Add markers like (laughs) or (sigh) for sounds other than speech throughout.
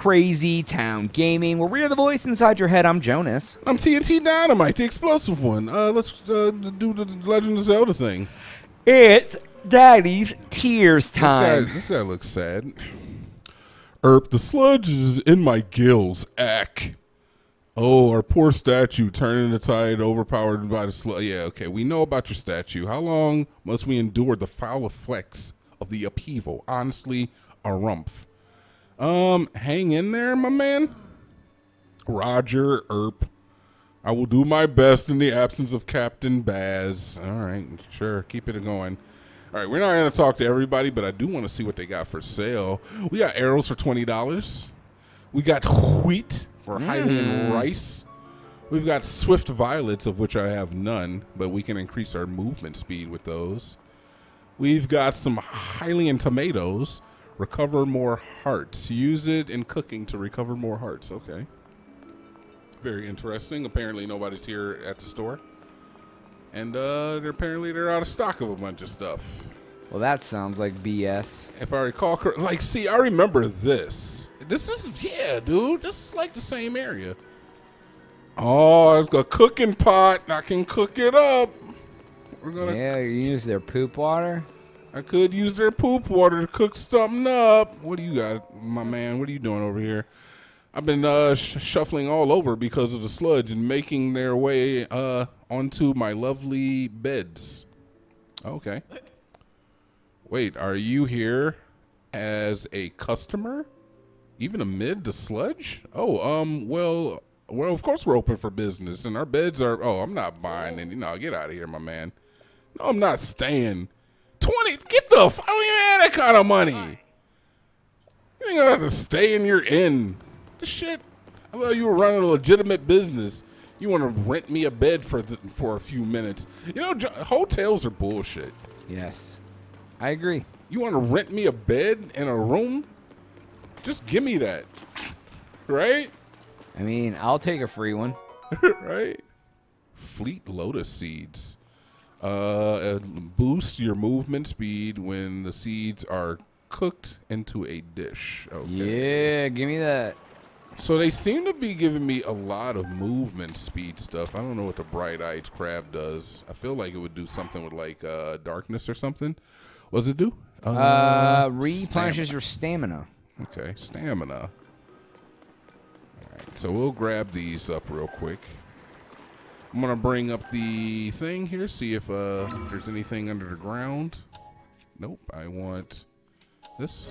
Crazy Town Gaming, where we are the voice inside your head. I'm Jonaas. I'm TnT Dinomight, the explosive one. Uh, let's uh, do the Legend of Zelda thing. It's Daddy's Tears This time. guy, this guy looks sad. Erp, the sludge is in my gills. Ack. Oh, our poor statue turning the tide, overpowered by the sludge. Yeah, okay. We know about your statue. How long must we endure the foul effects of the upheaval? Honestly, a rumph. Um, hang in there, my man. Roger Erp. I will do my best in the absence of Captain Bazz. All right, sure. Keep it going. All right, we're not going to talk to everybody, but I do want to see what they got for sale. We got arrows for $20. We got wheat for Hylian rice. We've got swift violets, of which I have none, but we can increase our movement speed with those. We've got some Hylian tomatoes. Recover more hearts. Use it in cooking to recover more hearts. Okay. Very interesting. Apparently nobody's here at the store. And uh they're apparently they're out of stock of a bunch of stuff. Well, that sounds like BS. If I recall cor- like see, I remember this. This is yeah, dude. This is like the same area. Oh, it's a cooking pot. I can cook it up. We're gonna Yeah, you use their poop water. I could use their poop water to cook something up. What do you got, my man? What are you doing over here? I've been uh, sh- shuffling all over because of the sludge and making their way uh, onto my lovely beds. Okay. Wait, are you here as a customer? Even amid the sludge? Oh, um, well, well, of course we're open for business, and our beds are. Oh, I'm not buying any. No, get out of here, my man. No, I'm not staying. Twenty. Get the. f- I don't even have that kind of money. You ain't gonna have to stay in your inn. The shit. I thought you were running a legitimate business. You want to rent me a bed for the, for a few minutes? You know, hotels are bullshit. Yes, I agree. You want to rent me a bed and a room? Just give me that, right? I mean, I'll take a free one. (laughs) right? Fleet lotus seeds. Uh, boost your movement speed when the seeds are cooked into a dish. Okay. Yeah, give me that. So they seem to be giving me a lot of movement speed stuff. I don't know what the bright eyed crab does. I feel like it would do something with like uh, darkness or something. What does it do? Uh, Uh, replenishes your stamina. Okay, stamina. All right, so we'll grab these up real quick. I'm gonna bring up the thing here, see if uh, there's anything under the ground. Nope. I want this.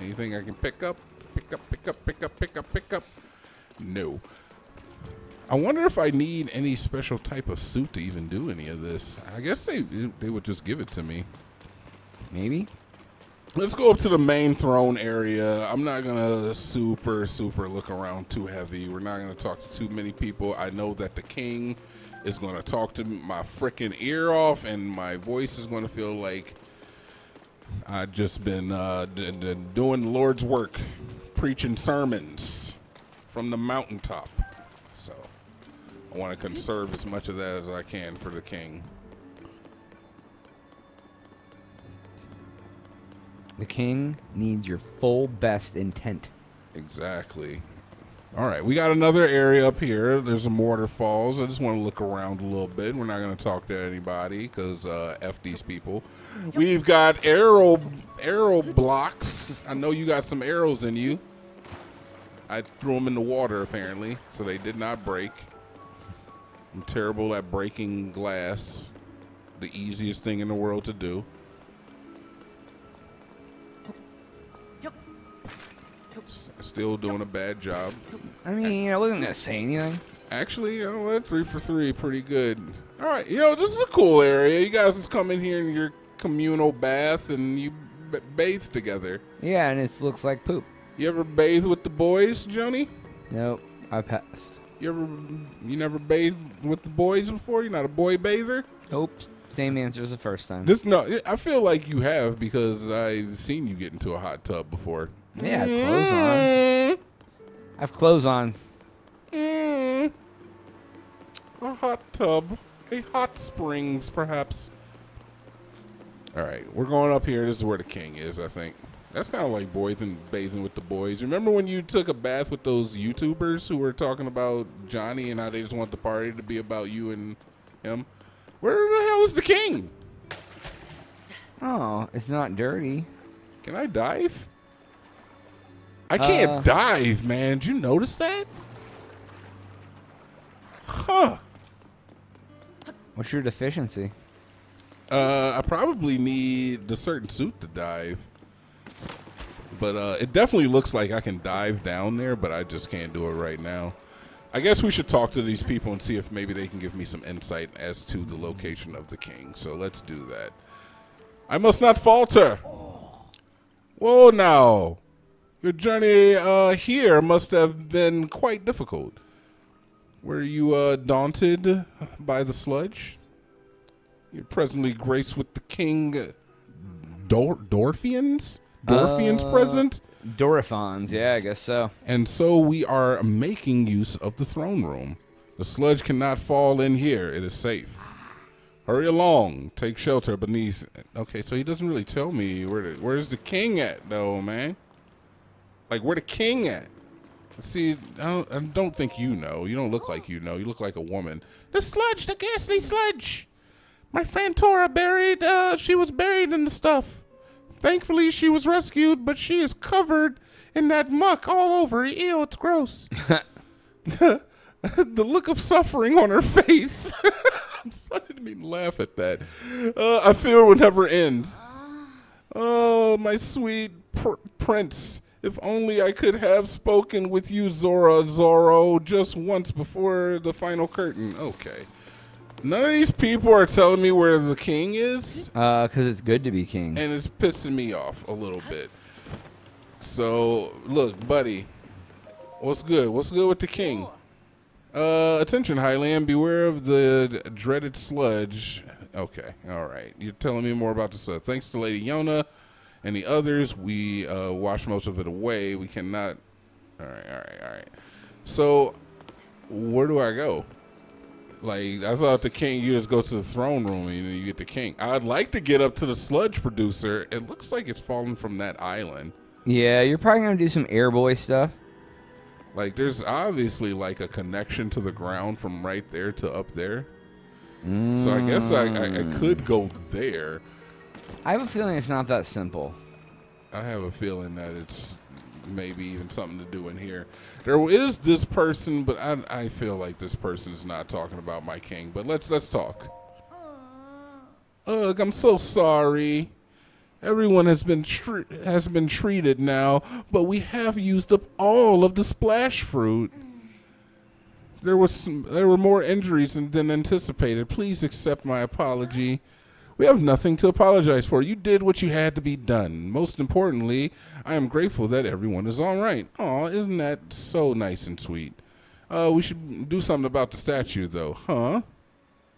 Anything I can pick up? Pick up, pick up, pick up, pick up, pick up. No. I wonder if I need any special type of suit to even do any of this. I guess they they would just give it to me. Maybe. Let's go up to the main throne area. I'm not gonna super, super look around too heavy. We're not gonna talk to too many people. I know that the king is gonna talk to my freaking ear off, and my voice is gonna feel like I've just been uh, doing the Lord's work, preaching sermons from the mountaintop. So I want to conserve as much of that as I can for the king. The king needs your full best intent. Exactly. All right, we got another area up here. There's some waterfalls. I just want to look around a little bit. We're not going to talk to anybody because uh, f these people. We've got arrow arrow blocks. I know you got some arrows in you. I threw them in the water apparently, so they did not break. I'm terrible at breaking glass. The easiest thing in the world to do. Still doing a bad job. I mean, I wasn't gonna say anything. Actually, you know what? Three for three, pretty good. All right, you know this is a cool area. You guys just come in here in your communal bath and you b- bathe together. Yeah, and it looks like poop. You ever bathe with the boys, Joni? Nope, I passed. You ever, you never bathed with the boys before? You're not a boy bather. Nope. Same answer as the first time. This no, I feel like you have because I've seen you get into a hot tub before. Yeah, I have clothes on. Mm, I have clothes on. mm. A hot tub, a hot springs, perhaps. All right, we're going up here. This is where the king is, I think. That's kind of like boys and bathing with the boys. Remember when you took a bath with those YouTubers who were talking about Johnny and how they just want the party to be about you and him? Where the hell is the king? Oh, it's not dirty. Can I dive? I can't Uh. dive, man. Did you notice that? Huh. What's your deficiency? Uh, I probably need the certain suit to dive. But uh, it definitely looks like I can dive down there, but I just can't do it right now. I guess we should talk to these people and see if maybe they can give me some insight as to the location of the king. So let's do that. I must not falter. Whoa, now. Your journey uh, here must have been quite difficult. Were you uh, daunted by the sludge? You're presently graced with the king Dor- Dorfians? Dorfians Uh, present? Dorifons, yeah, I guess so. And so we are making use of the throne room. The sludge cannot fall in here. It is safe. Hurry along. Take shelter beneath. Okay, so he doesn't really tell me where the, where's the king at, though, man. Like where the king at? See, I don't, I don't think you know. You don't look like you know. You look like a woman. The sludge, the ghastly sludge. My friend Tora buried. Uh, she was buried in the stuff. Thankfully, she was rescued, but she is covered in that muck all over. Ew, it's gross. (laughs) (laughs) the look of suffering on her face. (laughs) I'm sorry, I didn't mean to laugh at that. Uh, I fear it will never end. Oh, my sweet pr- prince. If only I could have spoken with you, Zora Zorro, just once before the final curtain. Okay. None of these people are telling me where the king is Uh, cause it's good to be king. and it's pissing me off a little bit. So, look, buddy, what's good? What's good with the king? Uh, attention, Highland, beware of the dreaded sludge. Okay, all right. You're telling me more about the sludge. Thanks to Lady Yona and the others, we uh, washed most of it away. We cannot. All right, all right, all right. So, where do I go? Like I thought the king, you just go to the throne room and you get the king. I'd like to get up to the sludge producer. It looks like it's falling from that island. yeah, you're probably gonna do some airboy stuff. Like there's obviously like a connection to the ground from right there to up there. So I guess I, I, I could go there. I have a feeling it's not that simple. I have a feeling that it's maybe even something to do in here. There is this person, but I, I feel like this person is not talking about my king. But let's let's talk. Ugh, I'm so sorry. Everyone has been has been treated now, but we have used up all of the splash fruit. There was some, there were more injuries than anticipated. Please accept my apology. We have nothing to apologize for. You did what you had to be done. Most importantly, I am grateful that everyone is all right. Oh, isn't that so nice and sweet? Uh, we should do something about the statue, though, huh?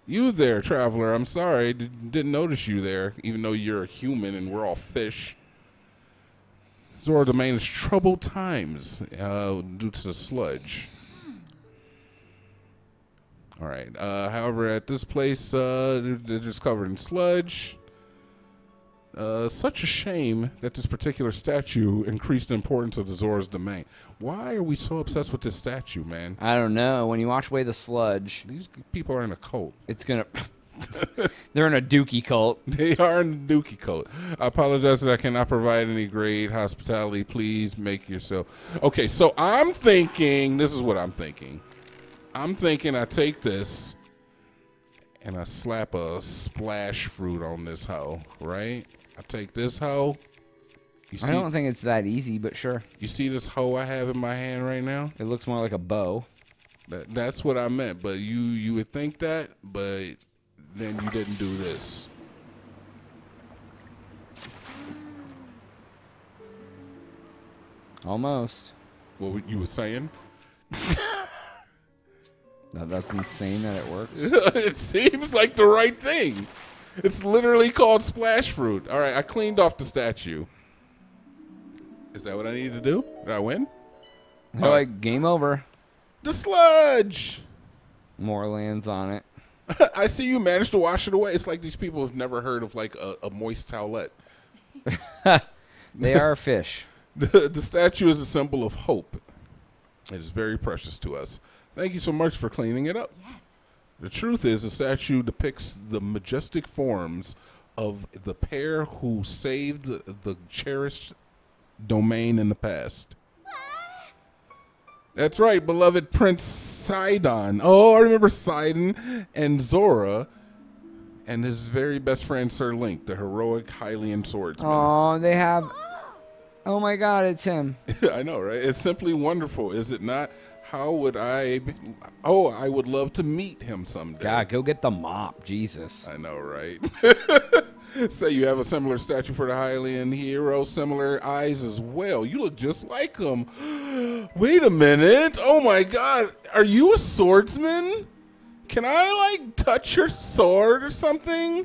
You there, traveler. I'm sorry. D- didn't notice you there, even though you're a human and we're all fish. Zora Domain is troubled times uh, due to the sludge. All right. Uh, however, at this place, uh, they're, just covered in sludge. Uh, such a shame that this particular statue increased the importance of the Zora's domain. Why are we so obsessed with this statue, man? I don't know. When you wash away the sludge, These people are in a cult. it's gonna. (laughs) They're in a dookie cult. (laughs) They are in the Dookie cult. I apologize that I cannot provide any great hospitality. Please make yourself. Okay, so I'm thinking, this is what I'm thinking. I'm thinking I take this and I slap a splash fruit on this hoe, right? I take this hoe. You I don't think it's that easy, but sure. you see this hoe I have in my hand right now? It looks more like a bow. That, that's what I meant. But you you would think that, but then you didn't do this. Almost. What were- you were saying? (laughs) That, that's insane that it works. (laughs) it seems like the right thing. It's literally called splash fruit. All right, I cleaned off the statue. Is that what I need to do? Did I win? They're like, game over. The sludge. More lands on it. (laughs) I see you managed to wash it away. It's like these people have never heard of like a, a moist towelette. (laughs) They are fish. The, the statue is a symbol of hope. It is very precious to us. Thank you so much for cleaning it up. Yes. The truth is, the statue depicts the majestic forms of the pair who saved the, the cherished domain in the past. Ah. That's right, beloved Prince Sidon. Oh, I remember Sidon and Zora and his very best friend Sir Link, the heroic Hylian swordsman. Oh, they have. (gasps) Oh my God, it's him. (laughs) I know, right? It's simply wonderful, is it not? How would I? Be, oh, I would love to meet him someday. God, go get the mop, Jesus. I know, right? (laughs) Say you have a similar statue for the Hylian hero, similar eyes as well. You look just like him. (gasps) Wait a minute. Oh my god. Are you a swordsman? Can I, like, touch your sword or something?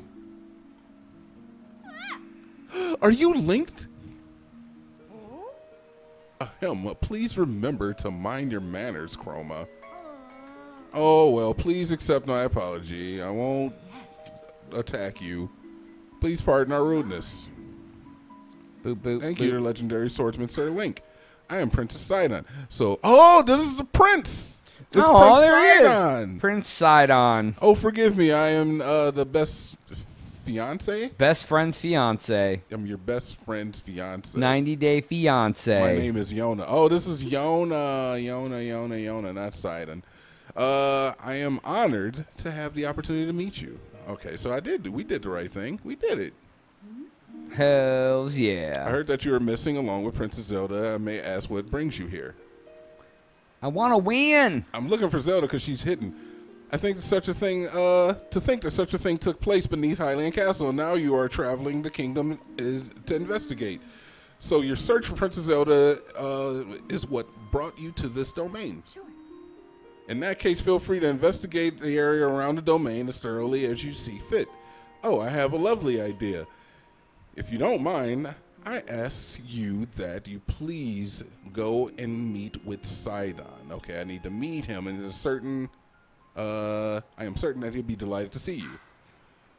(gasps) Are you linked? Ahem, please remember to mind your manners, Chroma. Oh, well, please accept my apology. I won't attack you. Please pardon our rudeness. Boop boop. Thank boop. you, legendary swordsman Sir Link. I am Princess Sidon. So, oh, this is the prince. It's oh, Prince there he Sidon. is. Prince Sidon. Oh, forgive me. I am uh, the best fiance. Best friend's fiance. I'm your best friend's fiance. 90 day fiance. My name is Yona. Oh, this is Yona, Yona, Yona, Yona, not Sidon. Uh, I am honored to have the opportunity to meet you. Okay, so I did. We did the right thing. We did it. Hells yeah. I heard that you are missing along with Princess Zelda. I may ask what brings you here. I want to win. I'm looking for Zelda because she's hidden. I think such a thing. Uh, to think that such a thing took place beneath Highland Castle. and Now you are traveling the kingdom is to investigate. So your search for Princess Zelda uh, is what brought you to this domain. Sure. In that case, feel free to investigate the area around the domain as thoroughly as you see fit. Oh, I have a lovely idea. If you don't mind, I ask you that you please go and meet with Sidon. Okay, I need to meet him, in a certain, uh, I am certain that he'll be delighted to see you.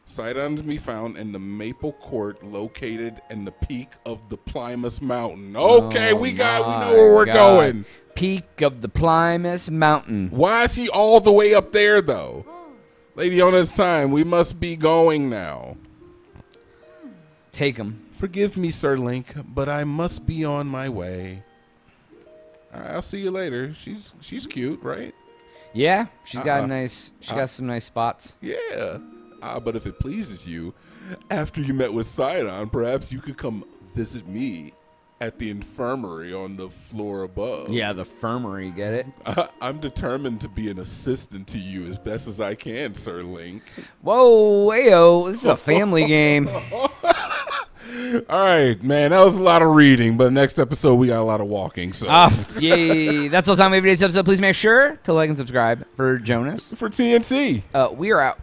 Sidon to be found in the Mipha Court, located in the peak of the Ploymus Mountain. Okay, Oh we got, we know where we're God. going. Peak of the Ploymus Mountain. Why is he all the way up there, though? Lady on it's time. We must be going now. Take him. Forgive me, Sir Link, but I must be on my way. Right, I'll see you later. She's she's cute, right? Yeah, she's got Uh-uh. a nice. She Uh. got some nice spots. Yeah. Ah, but if it pleases you, after you met with Sidon, perhaps you could come visit me at the infirmary on the floor above. Yeah, the firmery. Get it? I, (laughs) I'm determined to be an assistant to you as best as I can, Sir Link. Whoa, ayo! This is a family (laughs) game. (laughs) All right, man, that was a lot of reading, but next episode we got a lot of walking. So Ah, yay! That's all time we have for today's episode. Please make sure to like and subscribe for Jonaas. for TNT. Uh, we are out.